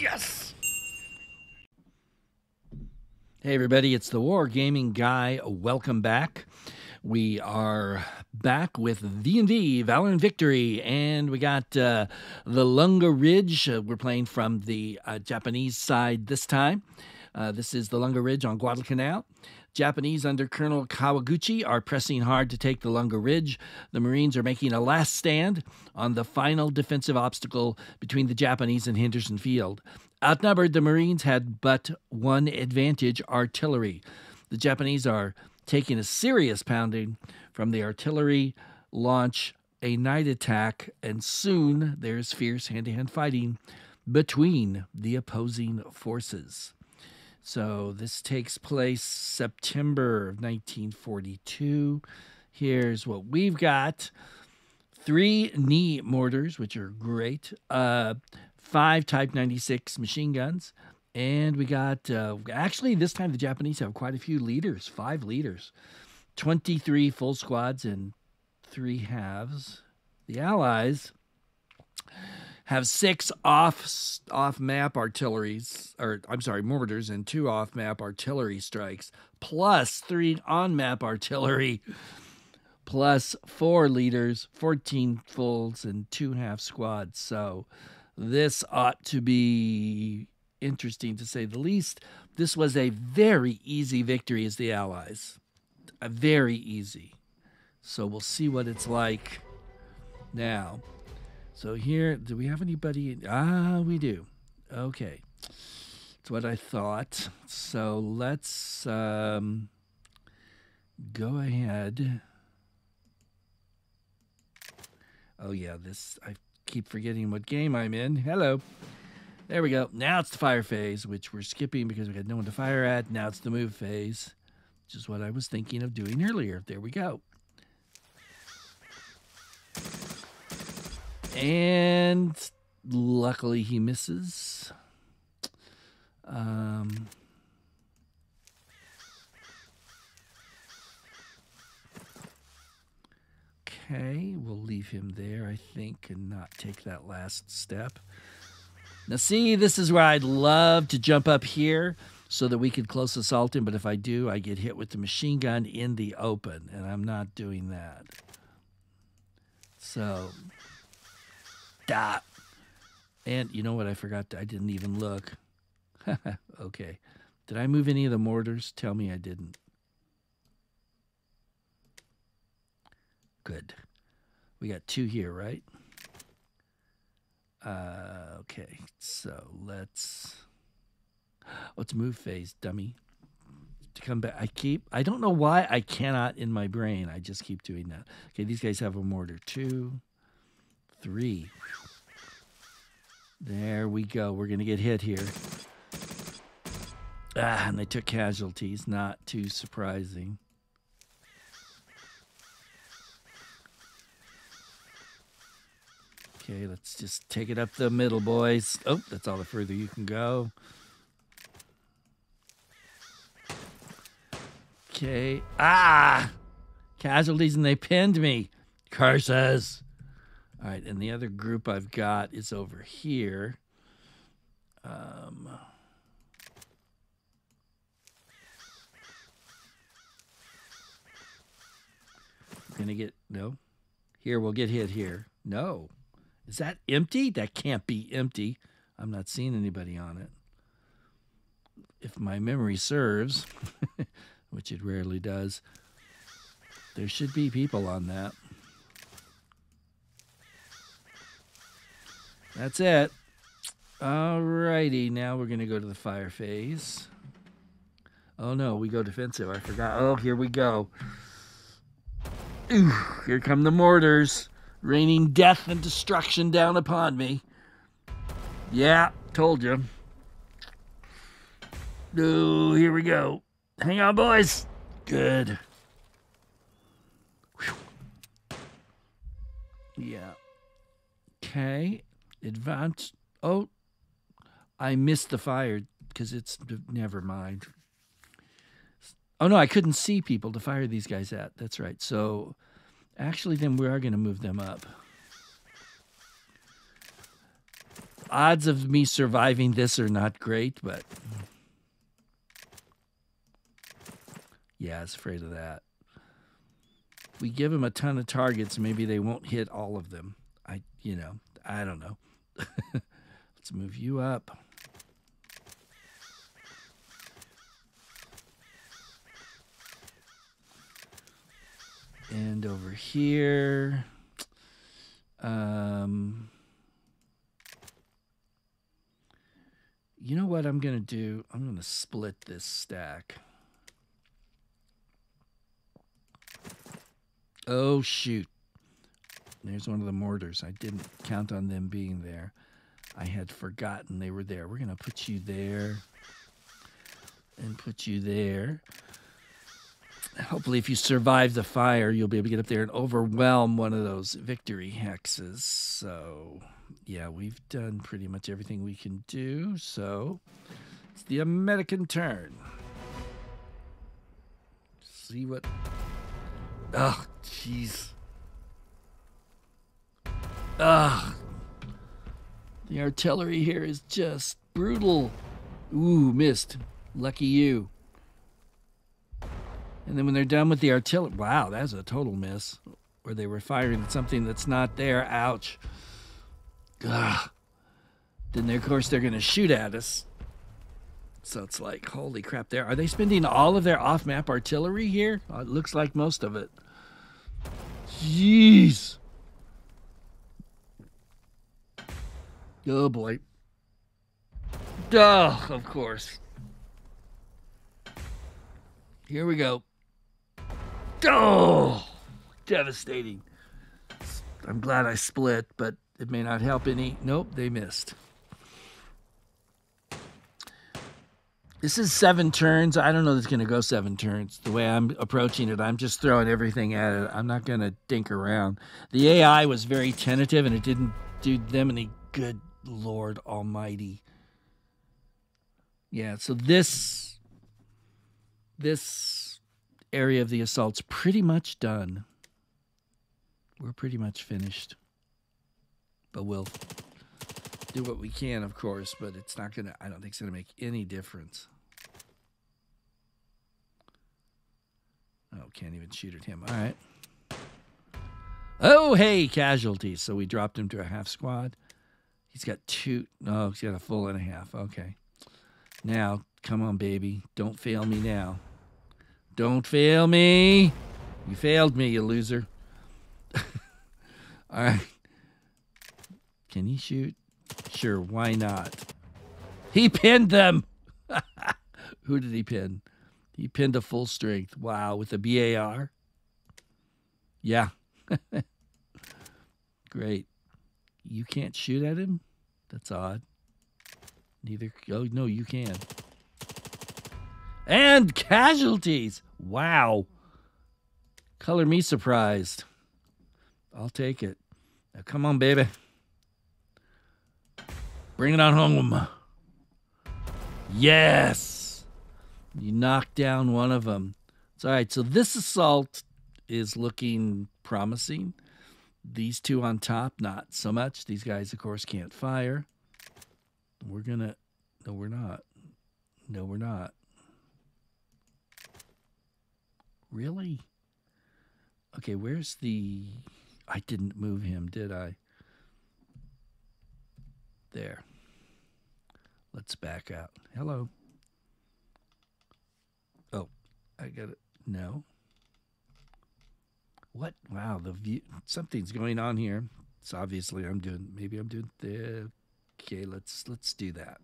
Yes! Hey everybody, it's the War Gaming Guy. Welcome back. We are back with D&D, Valor and Victory, and we got uh, the Lunga Ridge. Uh, we're playing from the uh, Japanese side this time. Uh, this is the Lunga Ridge on Guadalcanal. Japanese under Colonel Kawaguchi are pressing hard to take the Lunga Ridge. The Marines are making a last stand on the final defensive obstacle between the Japanese and Henderson Field. Outnumbered, the Marines had but one advantage artillery. The Japanese are taking a serious pounding from the artillery launch a night attack, and soon there's fierce hand to hand fighting between the opposing forces. So this takes place September of 1942. Here's what we've got three knee mortars, which are great, uh, five Type 96 machine guns, and we got, uh, actually, this time the Japanese have quite a few leaders, five leaders, 23 full squads, and three halves. The Allies have six off off map artilleries, or I'm sorry, mortars, and two off map artillery strikes, plus three on map artillery, plus four leaders, 14 fulls, and two half squads. So this ought to be interesting to say the least. This was a very easy victory as the Allies. A very easy. So we'll see what it's like now. So here, do we have anybody? Ah, we do. Okay. It's what I thought. So let's um, go ahead. Oh, yeah, this, I keep forgetting what game I'm in. Hello. There we go. Now it's the fire phase, which we're skipping because we had no one to fire at. Now it's the move phase, which is what I was thinking of doing earlier. There we go. And luckily he misses. Um, okay, we'll leave him there, I think, and not take that last step. Now, see, this is where I'd love to jump up here so that we could close assault him, but if I do, I get hit with the machine gun in the open, and I'm not doing that. So, dot. And you know what? I forgot. I didn't even look. okay. Did I move any of the mortars? Tell me I didn't. Good. We got two here, right? Uh, okay. So let's. Let's move phase, dummy. To come back. I keep. I don't know why I cannot in my brain. I just keep doing that. Okay, these guys have a mortar. Two, three. There we go. We're going to get hit here. Ah, and they took casualties. Not too surprising. Okay, let's just take it up the middle, boys. Oh, that's all the further you can go. Okay. Ah! Casualties and they pinned me. Curses. All right, and the other group I've got is over here. Um, gonna get no. Here we'll get hit here. No, is that empty? That can't be empty. I'm not seeing anybody on it. If my memory serves, which it rarely does, there should be people on that. That's it. Alrighty, now we're going to go to the fire phase. Oh no, we go defensive. I forgot. Oh, here we go. Ooh, here come the mortars, raining death and destruction down upon me. Yeah, told you. Ooh, here we go. Hang on, boys. Good. Whew. Yeah. Okay. Advance. Oh, I missed the fire because it's never mind. Oh no, I couldn't see people to fire these guys at. That's right. So actually, then we are going to move them up. odds of me surviving this are not great, but yeah, I was afraid of that. We give them a ton of targets, maybe they won't hit all of them. I, you know, I don't know. Let's move you up. And over here, um, you know what I'm going to do? I'm going to split this stack. Oh, shoot. There's one of the mortars. I didn't count on them being there. I had forgotten they were there. We're going to put you there and put you there hopefully, if you survive the fire, you'll be able to get up there and overwhelm one of those victory hexes. So, yeah, we've done pretty much everything we can do. So, it's the American turn. See what. Oh, jeez. Ugh. The artillery here is just brutal. Ooh, missed. Lucky you. And then when they're done with the artillery, wow, that's a total miss. Where they were firing at something that's not there. Ouch. Ugh. Then, of course, they're going to shoot at us. So it's like, holy crap! There are they spending all of their off-map artillery here? Oh, it looks like most of it. Jeez. Oh boy. Duh, of course. Here we go. Oh, devastating. I'm glad I split, but it may not help any. Nope, they missed. This is seven turns. I don't know that's going to go seven turns. The way I'm approaching it, I'm just throwing everything at it. I'm not going to dink around. The AI was very tentative and it didn't do them any good, Lord Almighty. Yeah, so this this area of the assault's pretty much done. We're pretty much finished. But we'll do what we can, of course, but it's not going to, I don't think it's going to make any difference. Oh, can't even shoot at him. All right. Oh, hey, casualties. So we dropped him to a half squad. He's got two. Oh, he's got a full and a half. Okay. Now, come on, baby. Don't fail me now. Don't fail me. You failed me, you loser. All right. Can he shoot? Sure, why not? He pinned them. Who did he pin? He pinned a full strength. Wow, with a BAR. Yeah. Great. You can't shoot at him? That's odd. Neither. Oh, no, you can and casualties. Wow. Color me surprised. I'll take it. Now, come on, baby. Bring it on home. Yes. You knocked down one of them. It's all right. So this assault is looking promising. These two on top, not so much. These guys, of course, can't fire. We're going to. No, we're not. No, we're not. Really? Okay, where's the. I didn't move him, did I? There. Let's back out. Hello. Oh, I got it. No. What? Wow, the view. Something's going on here. It's obviously I'm doing. Maybe I'm doing the. Okay, let's let's do that.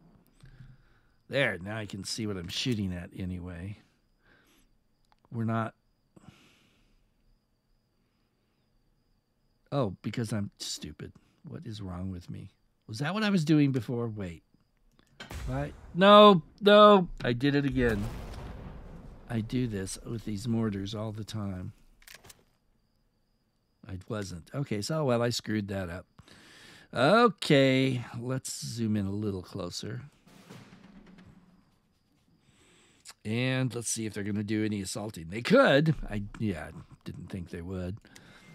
There. Now I can see what I'm shooting at anyway. We're not. Oh, because I'm stupid. What is wrong with me? Was that what I was doing before? Wait. Right? No, no. I did it again. I do this with these mortars all the time. I wasn't. Okay, so well, I screwed that up. Okay, let's zoom in a little closer. And let's see if they're going to do any assaulting. They could. I yeah, didn't think they would.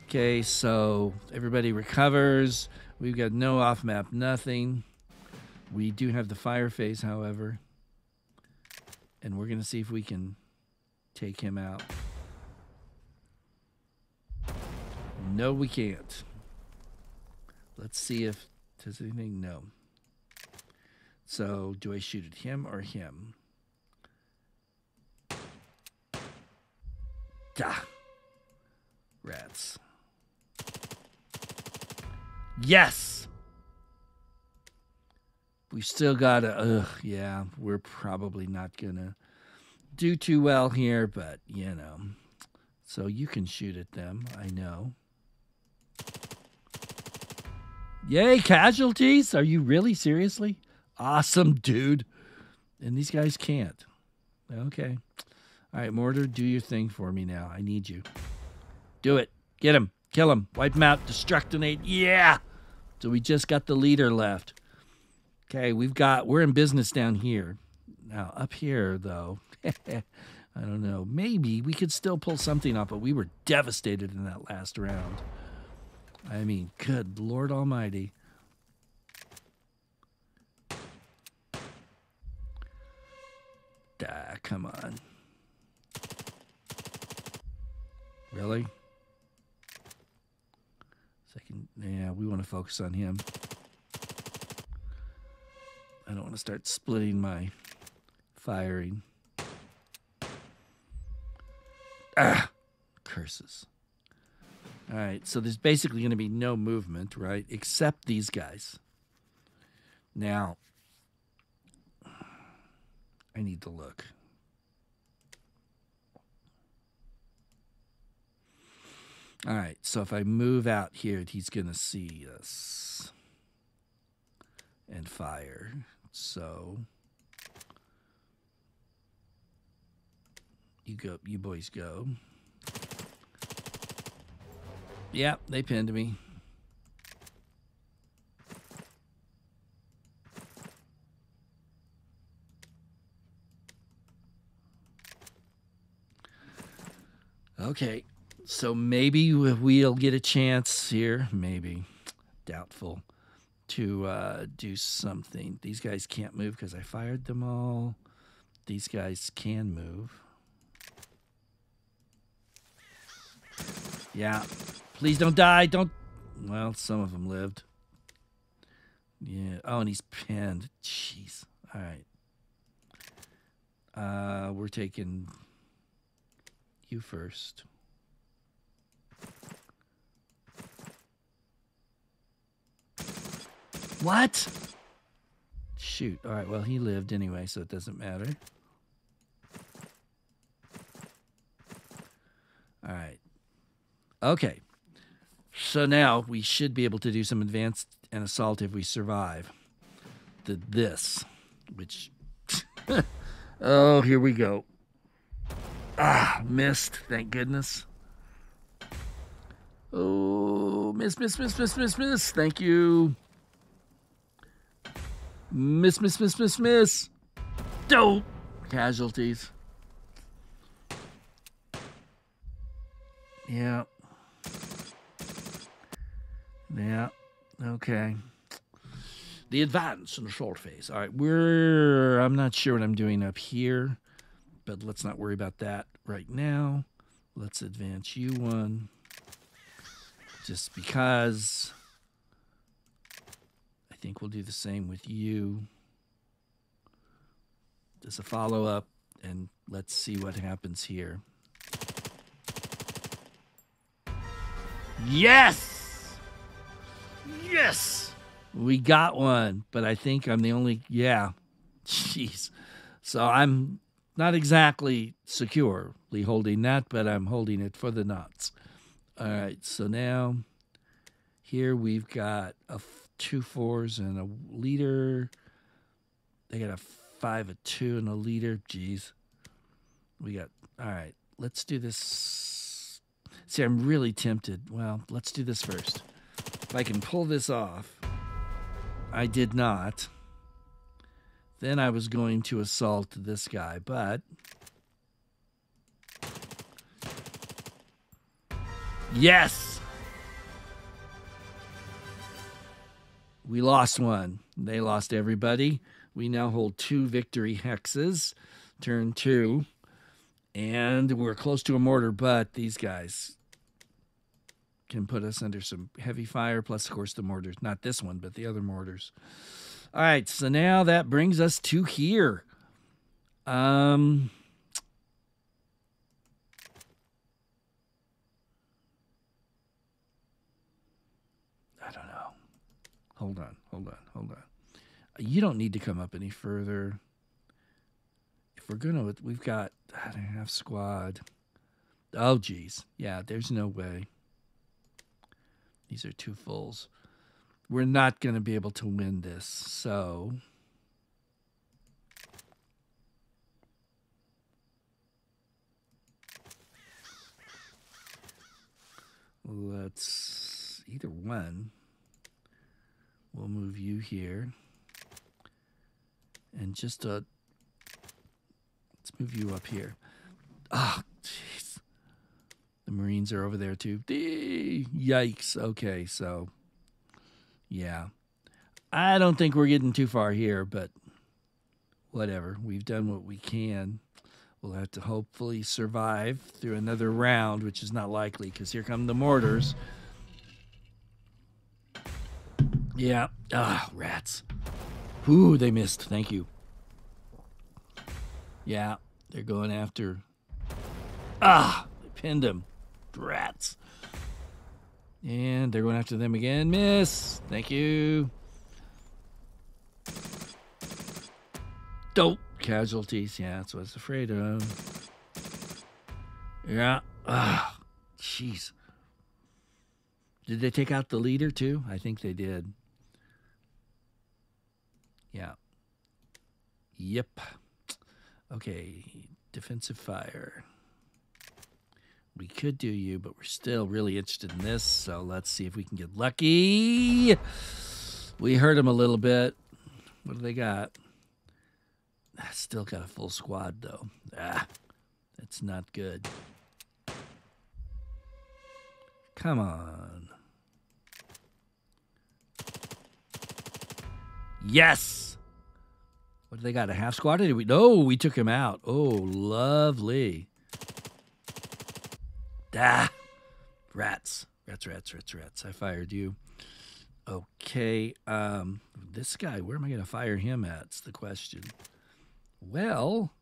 Okay, so everybody recovers. We've got no off map, nothing. We do have the fire phase, however. And we're going to see if we can take him out. No, we can't. Let's see if does anything. No. So, do I shoot at him or him? Duh. Rats. Yes! We still gotta, ugh, yeah, we're probably not gonna do too well here, but, you know. So you can shoot at them, I know. Yay, casualties? Are you really seriously? Awesome, dude. And these guys can't. Okay. All right, Mortar, do your thing for me now. I need you. Do it. Get him. Kill him. Wipe him out. Destructinate. Yeah. So we just got the leader left. Okay, we've got, we're in business down here. Now, up here, though, I don't know. Maybe we could still pull something off, but we were devastated in that last round. I mean, good Lord Almighty. Ah, come on. Really? Second, yeah, we want to focus on him. I don't want to start splitting my firing. Ah, curses. All right, so there's basically going to be no movement, right? Except these guys. Now, I need to look. All right, so if I move out here, he's going to see us and fire. So you go, you boys go. Yeah, they pinned me. Okay, so maybe we'll get a chance here. Maybe, doubtful, to uh, do something. These guys can't move because I fired them all. These guys can move. Yeah, Please don't die. Don't. Well, some of them lived. Yeah. Oh, and he's pinned. Jeez. All right. Uh, we're taking you first. What? Shoot. All right. Well, he lived anyway, so it doesn't matter. All right. Okay. So now we should be able to do some advanced and assault if we survive. The this, which oh, here we go. Ah, missed. Thank goodness. Oh, miss, miss, miss, miss, miss, miss. Thank you. Miss, miss, miss, miss, miss. Dope. Casualties. Yeah. Yeah. Okay. The advance in the short phase. All right. We're. I'm not sure what I'm doing up here, but let's not worry about that right now. Let's advance you one. Just because. I think we'll do the same with you. Just a follow up, and let's see what happens here. Yes! Yes, we got one, but I think I'm the only. Yeah, jeez. So I'm not exactly securely holding that, but I'm holding it for the knots. All right, so now here we've got a f- two fours and a leader. They got a five, a two, and a leader. Jeez. We got, all right, let's do this. See, I'm really tempted. Well, let's do this first. If I can pull this off, I did not. Then I was going to assault this guy, but. Yes! we lost one. They lost everybody. We now hold two victory hexes. Turn two. And we're close to a mortar, but these guys can put us under some heavy fire, plus, of course, the mortars. Not this one, but the other mortars. All right, so now that brings us to here. Um, I don't know. Hold on, hold on, hold on. You don't need to come up any further. If we're gonna, we've got I don't have squad. Oh, geez, yeah. There's no way. These are two fulls. We're not going to be able to win this, so let's either one. We'll move you here. And just uh let's move you up here. Oh. The Marines are over there too. Yikes. Okay, so yeah. I don't think we're getting too far here, but whatever. We've done what we can. We'll have to hopefully survive through another round, which is not likely because here come the mortars. Yeah. Ah, rats. Ooh, they missed. Thank you. Yeah, they're going after. Ah, they pinned him. Rats. And they're going after them again. Miss. Thank you. Dope. Casualties. Yeah, that's what I was afraid of. Yeah. Ah, jeez. Did they take out the leader too? I think they did. Yeah. Yep. Okay. Defensive fire. We could do you, but we're still really interested in this. So let's see if we can get lucky. We hurt him a little bit. What do they got? Still got a full squad, though. Ah, that's not good. Come on. Yes! What do they got? A half squad? Did we? No, we took him out. Oh, lovely. Ah! Rats. Rats, rats, rats, rats. I fired you. Okay. Um, this guy, where am I going to fire him at? It's the question. Well,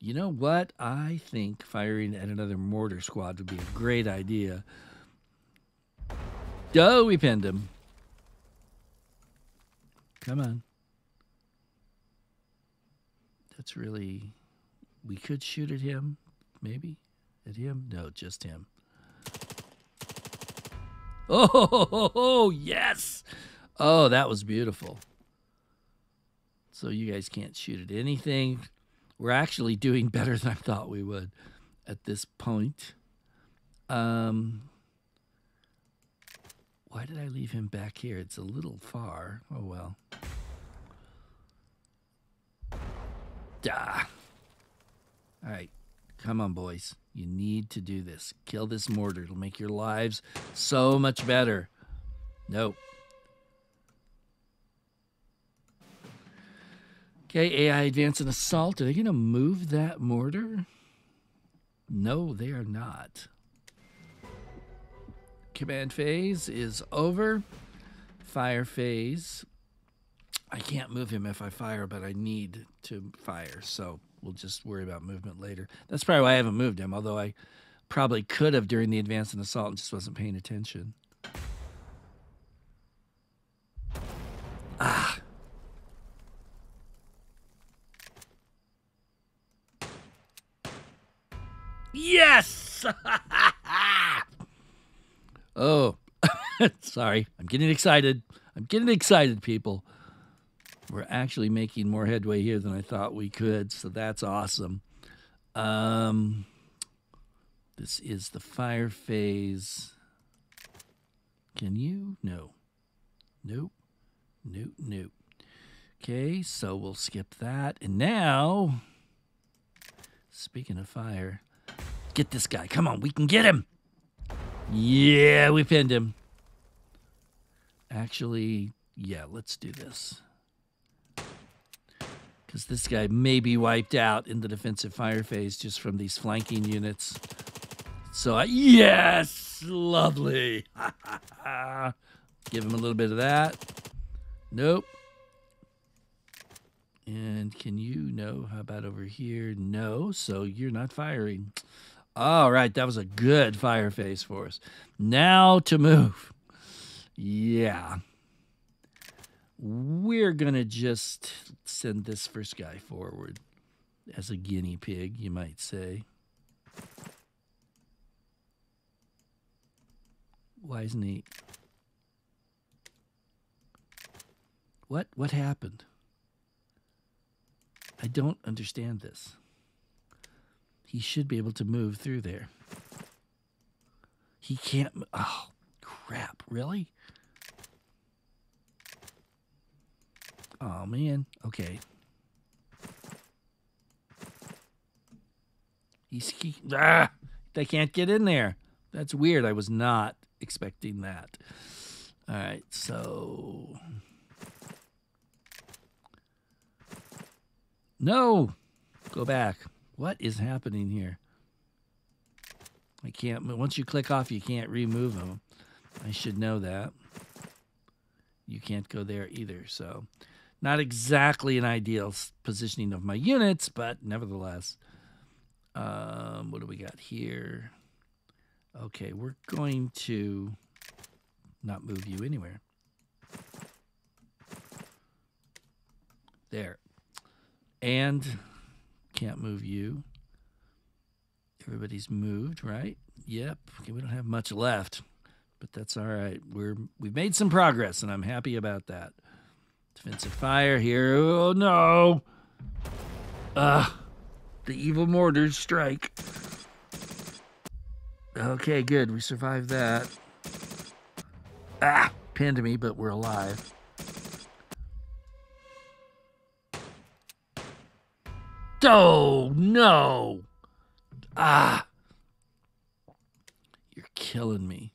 you know what? I think firing at another mortar squad would be a great idea. Oh, we pinned him. Come on. That's really. We could shoot at him, maybe. At him? No, just him. Oh, yes. Oh, that was beautiful. So you guys can't shoot at anything. We're actually doing better than I thought we would at this point. Um, why did I leave him back here? It's a little far. Oh, well. Ah. All right. Come on, boys. You need to do this. Kill this mortar. It'll make your lives so much better. Nope. Okay, AI advance and assault. Are they going to move that mortar? No, they are not. Command phase is over. Fire phase. I can't move him if I fire, but I need to fire. So we'll just worry about movement later. That's probably why I haven't moved him, although I probably could have during the advance and assault and just wasn't paying attention. Ah. Yes! oh, sorry. I'm getting excited. I'm getting excited, people. We're actually making more headway here than I thought we could, so that's awesome. Um, this is the fire phase. Can you? No. Nope. Nope. Nope. Okay, so we'll skip that. And now, speaking of fire, Get this guy. Come on, we can get him. Yeah, we pinned him. Actually, yeah, let's do this. Because this guy may be wiped out in the defensive fire phase just from these flanking units. So, I, yes! Lovely! Give him a little bit of that. Nope. And can you know? How about over here? No. So you're not firing. All right. That was a good fire phase for us. Now to move. Yeah. We're going to just send this first guy forward as a guinea pig, you might say. Why isn't he? What? What happened? I don't understand this. He should be able to move through there. He can't. Oh, crap. Really? Oh, man. Okay. He's. He, ah, they can't get in there. That's weird. I was not expecting that. All right. So. No! Go back. What is happening here? I can't. Once you click off, you can't remove them. I should know that. You can't go there either. So, not exactly an ideal positioning of my units, but nevertheless. Um, what do we got here? Okay, we're going to not move you anywhere. There and can't move you. Everybody's moved, right? Yep. Okay, we don't have much left, but that's all right. We're we've made some progress, and I'm happy about that. Defensive fire here. Oh no! Ah, the evil mortars strike. Okay, good. We survived that. Ah, pinned me, but we're alive. Oh, no. Ah. You're killing me.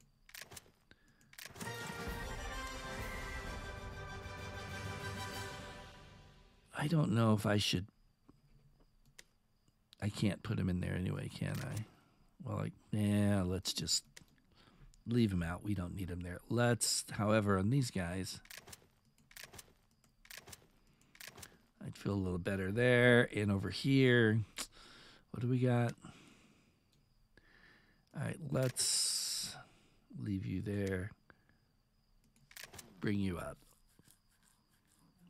I don't know if I should. I can't put him in there anyway, can I? Well, like, yeah, let's just leave him out. We don't need him there. Let's, however, on these guys, I'd feel a little better there. And over here, what do we got? All right, let's leave you there. Bring you up.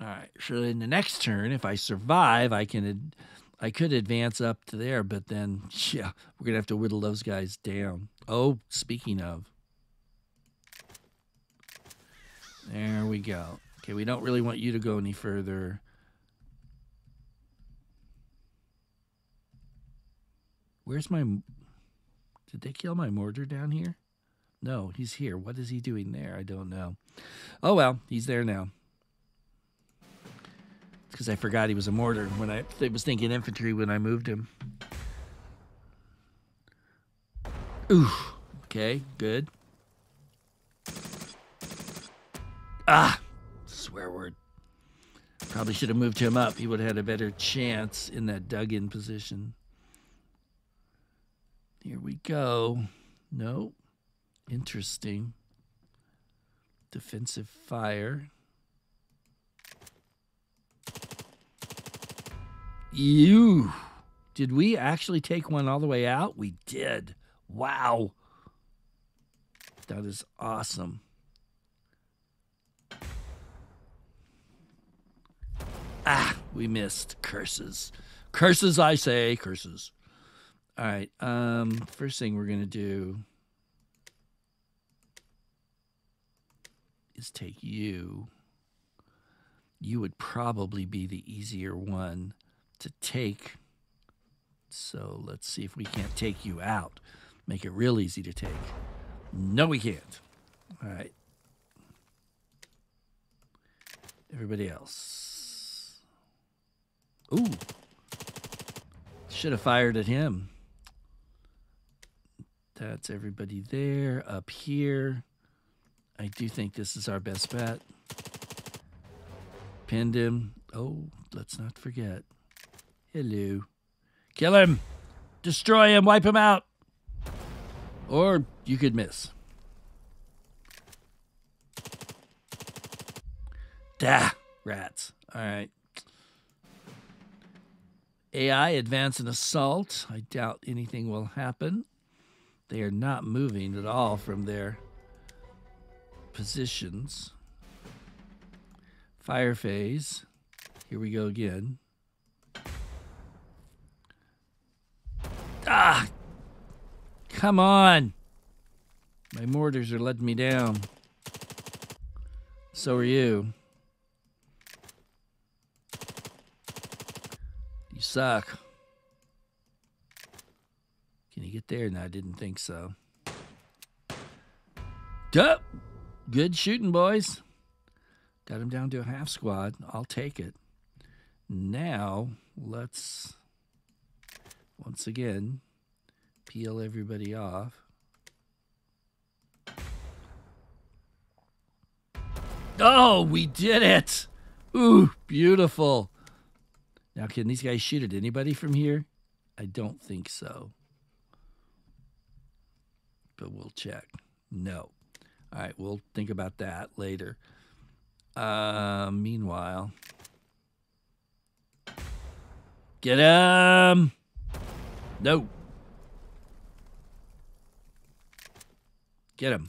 All right. So in the next turn, if I survive, I can, I could advance up to there, but then yeah, we're gonna have to whittle those guys down. Oh, speaking of, there we go. Okay, we don't really want you to go any further. Where's my... Did they kill my mortar down here? No, he's here. What is he doing there? I don't know. Oh, well, he's there now. Because I forgot he was a mortar when I, was thinking infantry when I moved him. Ooh. Okay, good. Ah! Swear word. Probably should have moved him up. He would have had a better chance in that dug-in position. Here we go. No. Interesting. Defensive fire. You. Did we actually take one all the way out? We did. Wow. That is awesome. Ah, we missed. Curses. Curses, I say. Curses. All right. Um, first thing we're going to do is take you. You would probably be the easier one to take. So let's see if we can't take you out. Make it real easy to take. No, we can't. All right. Everybody else. Ooh. Should have fired at him. That's everybody there. Up here, I do think this is our best bet. Pinned him. Oh, let's not forget. Hello. Kill him. Destroy him. Wipe him out. Or you could miss. Da. Rats. All right. AI advance an assault. I doubt anything will happen. They are not moving at all from their positions. Fire phase. Here we go again. Ah! Come on! My mortars are letting me down. So are you. You suck. Can you get there? No, I didn't think so. Duh! Good shooting, boys. Got him down to a half squad. I'll take it. Now, let's once again peel everybody off. Oh, we did it! Ooh, beautiful. Now, can these guys shoot at anybody from here? I don't think so. But we'll check. No. All right, we'll think about that later. Uh, meanwhile, get him. No. Get him.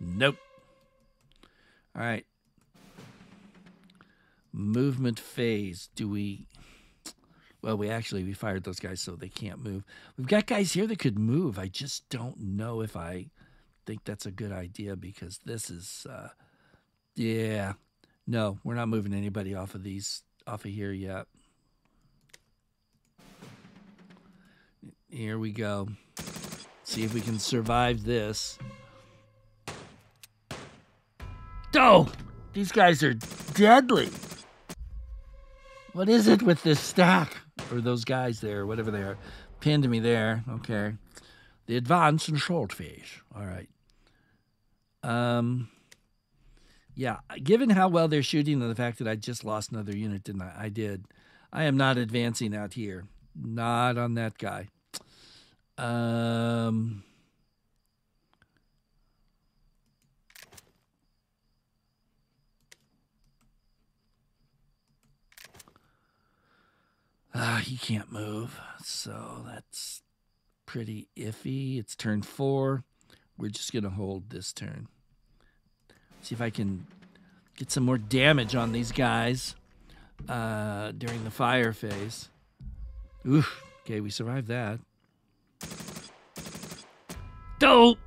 Nope. All right. Movement phase. Do we well, we actually we fired those guys so they can't move. We've got guys here that could move. I just don't know if I think that's a good idea because this is uh yeah. No, we're not moving anybody off of these off of here yet. Here we go. See if we can survive this. Oh, these guys are deadly. What is it with this stack? Or those guys there, whatever they are. Pinned me there. Okay. The advance and short phase. All right. Um, yeah, given how well they're shooting and the fact that I just lost another unit, didn't I? I did. I am not advancing out here. Not on that guy. Um, uh, he can't move, so that's pretty iffy. It's turn four. We're just going to hold this turn. See if I can get some more damage on these guys uh, during the fire phase. Oof. Okay, we survived that. Dope.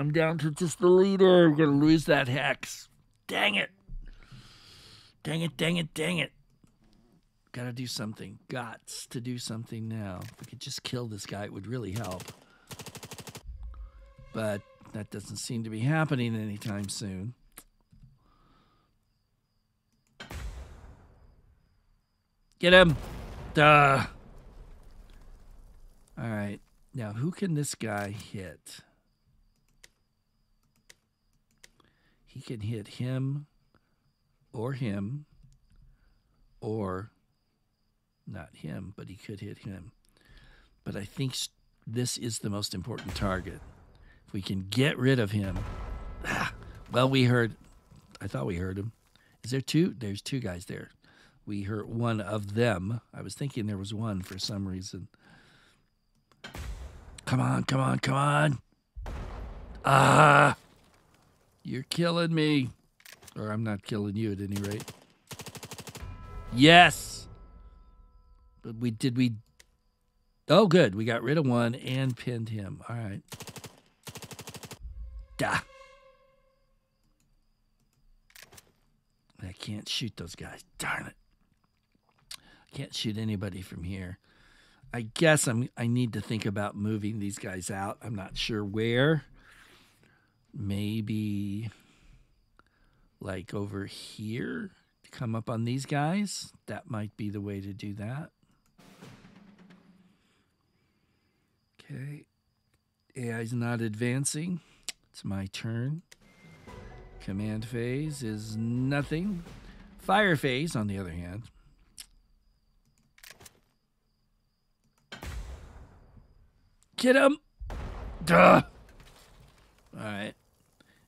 I'm down to just the leader. We're going to lose that hex. Dang it. Dang it, dang it, dang it. Gotta do something. Gots to do something now. If we could just kill this guy, it would really help. But that doesn't seem to be happening anytime soon. Get him! Duh! Now, who can this guy hit? He can hit him or him or not him, but he could hit him. But I think this is the most important target. If we can get rid of him. Ah, well, we heard. I thought we heard him. Is there two? There's two guys there. We heard one of them. I was thinking there was one for some reason. Come on, come on, come on. Ah! You're killing me. Or I'm not killing you at any rate. Yes! But we did we Oh good. We got rid of one and pinned him. All right. Da. I can't shoot those guys. Darn it. I can't shoot anybody from here. I guess I'm I need to think about moving these guys out. I'm not sure where. Maybe like over here to come up on these guys. That might be the way to do that. Okay. AI's not advancing. It's my turn. Command phase is nothing. Fire phase, on the other hand. Get him! Duh! All right.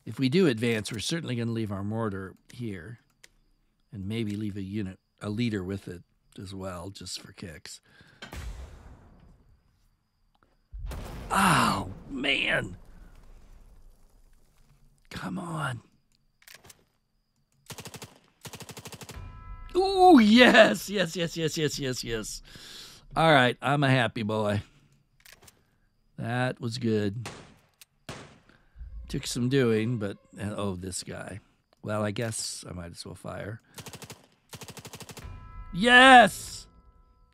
If we do advance, we're certainly going to leave our mortar here and maybe leave a unit, a leader with it as well, just for kicks. Oh, man. Come on. Ooh, yes, yes, yes, yes, yes, yes, yes. All right, I'm a happy boy. That was good. Took some doing, but uh, oh, this guy. Well, I guess I might as well fire. Yes!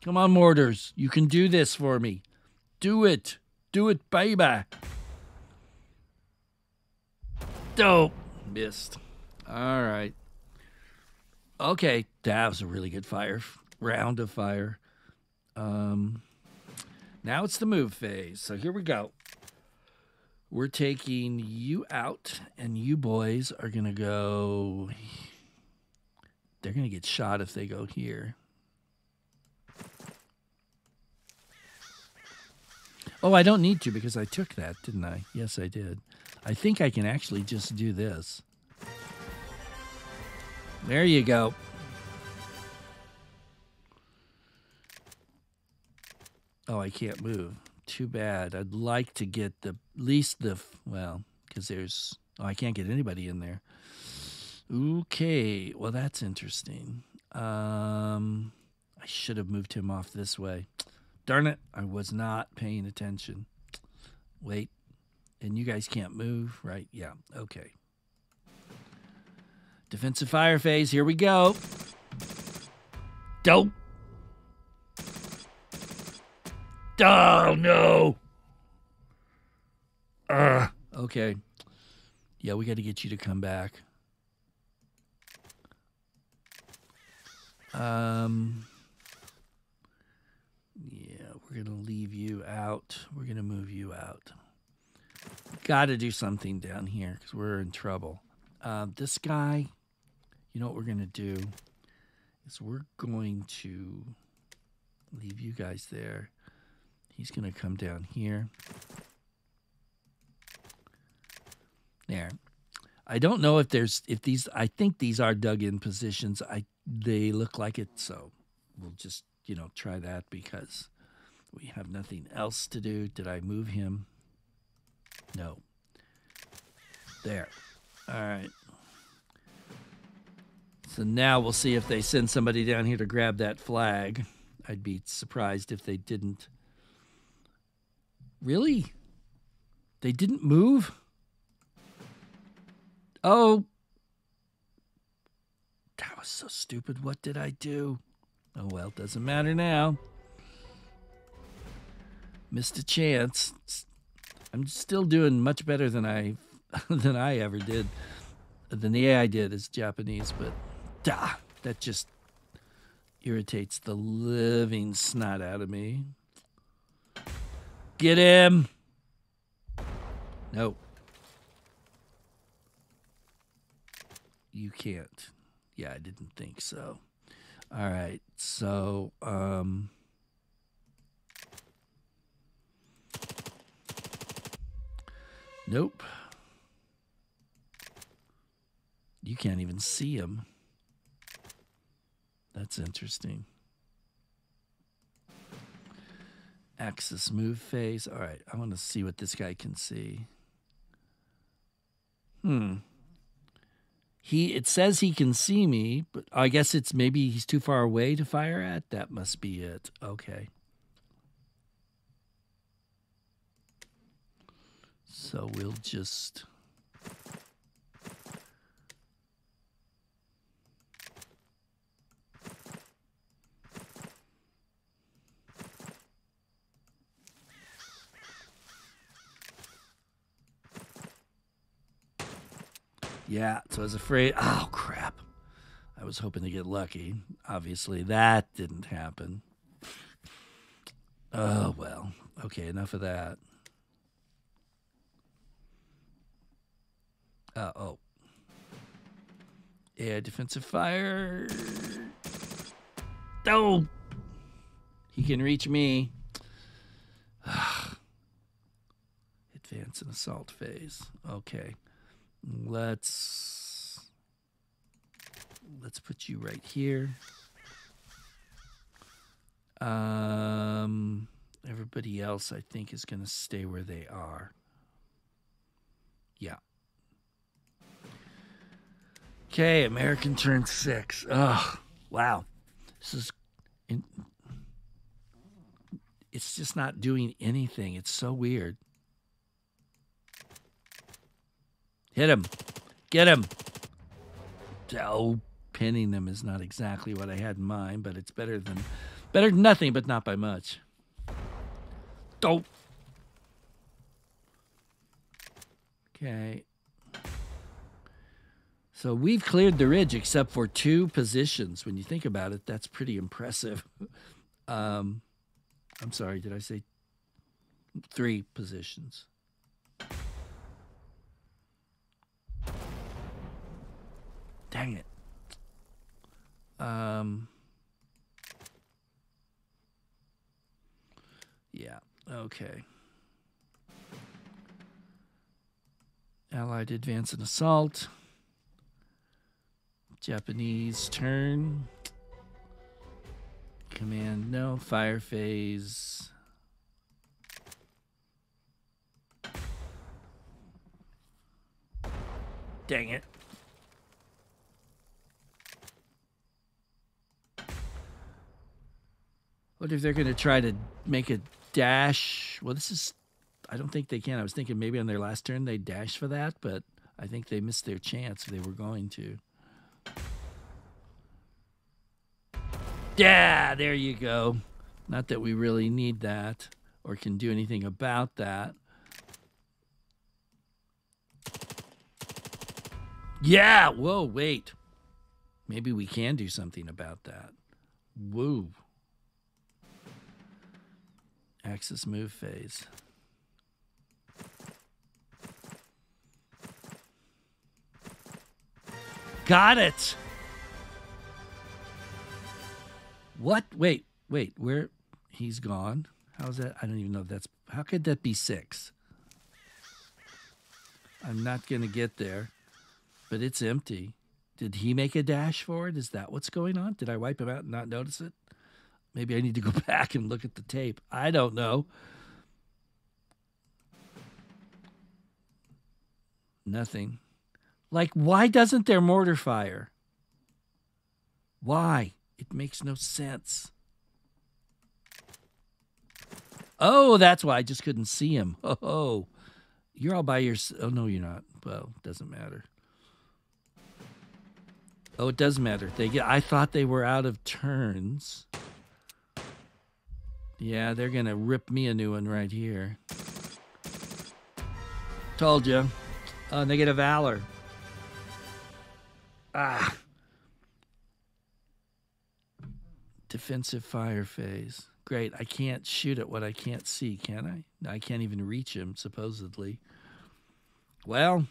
Come on, mortars. You can do this for me. Do it. Do it, baby. Dope. Missed. All right. Okay, that was a really good fire round of fire. Um, now it's the move phase. So here we go. We're taking you out, and you boys are gonna go. They're gonna get shot if they go here. Oh, I don't need to because I took that, didn't I? Yes, I did. I think I can actually just do this. There you go. Oh, I can't move. Too bad. I'd like to get the least the well, because there's oh, I can't get anybody in there. Okay, well that's interesting. Um, I should have moved him off this way. Darn it, I was not paying attention. Wait, and you guys can't move, right? Yeah, okay. Defensive fire phase, here we go. Dope. Oh, no. Uh, okay. Yeah, we got to get you to come back. Um, yeah, we're to leave you out. We're to move you out. Got to do something down here because we're in trouble. Uh, this guy, you know what we're to do is we're going to leave you guys there. He's going to come down here. There. I don't know if there's if these I think these are dug in positions. I they look like it, so we'll just, you know, try that because we have nothing else to do. Did I move him? No. There. All right. So now we'll see if they send somebody down here to grab that flag. I'd be surprised if they didn't. Really? They didn't move? Oh. That was so stupid. What did I do? Oh well, doesn't matter now. Missed a chance. I'm still doing much better than I than I ever did. Than the AI did as Japanese, but duh, that just irritates the living snot out of me. Get him. Nope. You can't. Yeah, I didn't think so. All right. So, um Nope. You can't even see him. That's interesting. Axis move phase. All right, I want to see what this guy can see. Hmm. He it says he can see me, but I guess it's maybe he's too far away to fire at. That must be it. Okay. So we'll just Yeah, so I was afraid. Oh, crap. I was hoping to get lucky. Obviously, that didn't happen. Oh, well. Okay, enough of that. Uh, oh. Yeah, defensive fire. Oh! He can reach me. Advance and assault phase. Okay. Let's let's put you right here. Um everybody else I think is going to stay where they are. Yeah. Okay, American turn 6. Oh, wow. This is it's just not doing anything. It's so weird. Hit him. Get him. Oh, pinning them is not exactly what I had in mind, but it's better than better than nothing, but not by much. Oh. Okay. So we've cleared the ridge except for two positions. When you think about it, that's pretty impressive. Um, I'm sorry, did I say three positions? Dang it. Um, yeah, okay. Allied advance and assault. Japanese turn. Command, no. Fire phase. Dang it. What if they're going to try to make a dash? Well, this is. I don't think they can. I was thinking maybe on their last turn they'd dash for that, but I think they missed their chance they were going to. Yeah, there you go. Not that we really need that or can do anything about that. Yeah, whoa, wait. Maybe we can do something about that. Woo. Axis move phase. Got it. What? Wait, wait. Where? He's gone. How's that? I don't even know if that's. How could that be six? I'm not going to get there, but it's empty. Did he make a dash for it? Is that what's going on? Did I wipe him out and not notice it? Maybe I need to go back and look at the tape. I don't know. Nothing. Like, why doesn't their mortar fire? Why? It makes no sense. Oh, that's why I just couldn't see him. Oh, oh, you're all by yourself. Oh, no, you're not. Well, doesn't matter. Oh, it does matter. They get. I thought they were out of turns. Yeah, they're gonna rip me a new one right here. Told you. Oh, a valor. Ah. Defensive fire phase. Great. I can't shoot at what I can't see, can I? I can't even reach him, supposedly. Well,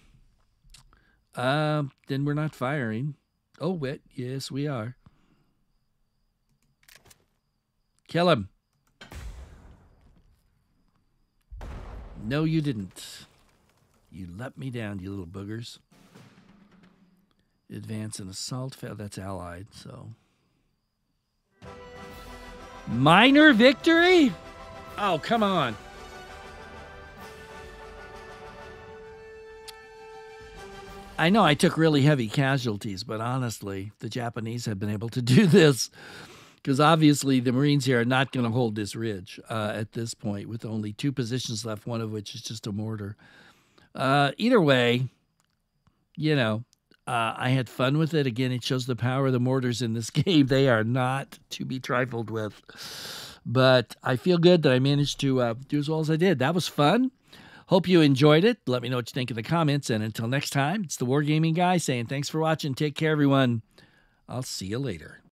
uh, then we're not firing. Oh, wait. Yes, we are. Kill him. No, you didn't. You let me down, you little boogers. Advance and assault fail. That's allied, so. Minor victory? Oh, come on. I know I took really heavy casualties, but honestly, the Japanese have been able to do this because obviously the Marines here are not going to hold this ridge uh, at this point with only two positions left, one of which is just a mortar. Uh, either way, you know, uh, I had fun with it. Again, it shows the power of the mortars in this game. They are not to be trifled with. But I feel good that I managed to uh, do as well as I did. That was fun. Hope you enjoyed it. Let me know what you think in the comments. And until next time, it's the Wargaming Guy saying thanks for watching. Take care, everyone. I'll see you later.